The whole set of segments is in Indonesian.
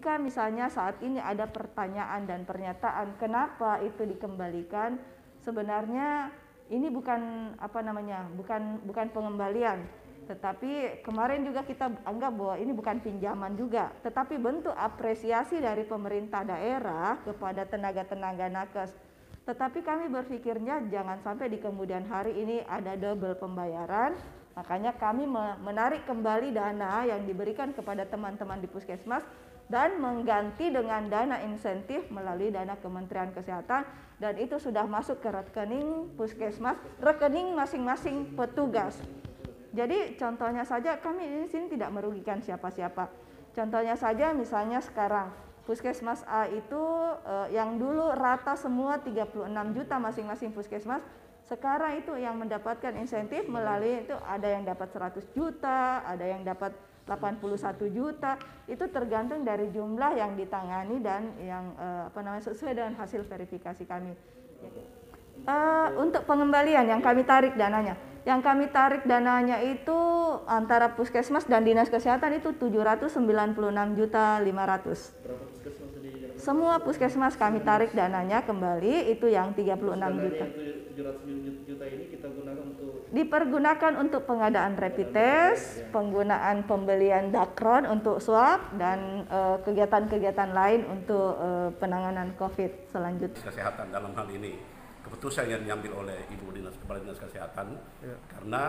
jika misalnya saat ini ada pertanyaan dan pernyataan kenapa itu dikembalikan, sebenarnya ini bukan apa namanya, bukan bukan pengembalian, tetapi kemarin juga kita anggap bahwa ini bukan pinjaman juga, tetapi bentuk apresiasi dari pemerintah daerah kepada tenaga-tenaga nakes. Tetapi kami berpikirnya jangan sampai di kemudian hari ini ada double pembayaran, makanya kami menarik kembali dana yang diberikan kepada teman-teman di puskesmas dan mengganti dengan dana insentif melalui dana Kementerian Kesehatan dan itu sudah masuk ke rekening puskesmas, rekening masing-masing petugas. Jadi contohnya saja kami di sini tidak merugikan siapa-siapa. Contohnya saja misalnya sekarang Puskesmas A itu eh, yang dulu rata semua 36 juta masing-masing puskesmas, sekarang itu yang mendapatkan insentif melalui itu ada yang dapat 100 juta, ada yang dapat 81 juta. Itu tergantung dari jumlah yang ditangani dan yang eh, apa namanya sesuai dengan hasil verifikasi kami. Uh, untuk pengembalian yang kami tarik dananya yang kami tarik dananya itu antara puskesmas dan dinas kesehatan itu 796 juta 500. Semua puskesmas kami tarik dananya kembali itu yang 36 juta. 700 juta ini kita gunakan untuk dipergunakan untuk pengadaan rapid test, penggunaan pembelian dakron untuk swab dan eh, kegiatan-kegiatan uh, lain untuk uh, penanganan COVID selanjutnya. Kesehatan dalam hal ini keputusan yang diambil oleh Ibu Dinas Kepala Dinas Kesehatan ya. karena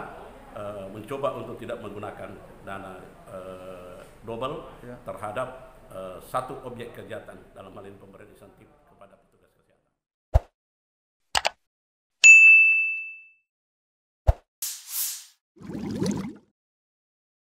uh, mencoba untuk tidak menggunakan dana uh, double ya. terhadap uh, satu objek kegiatan dalam hal ini pemberian insentif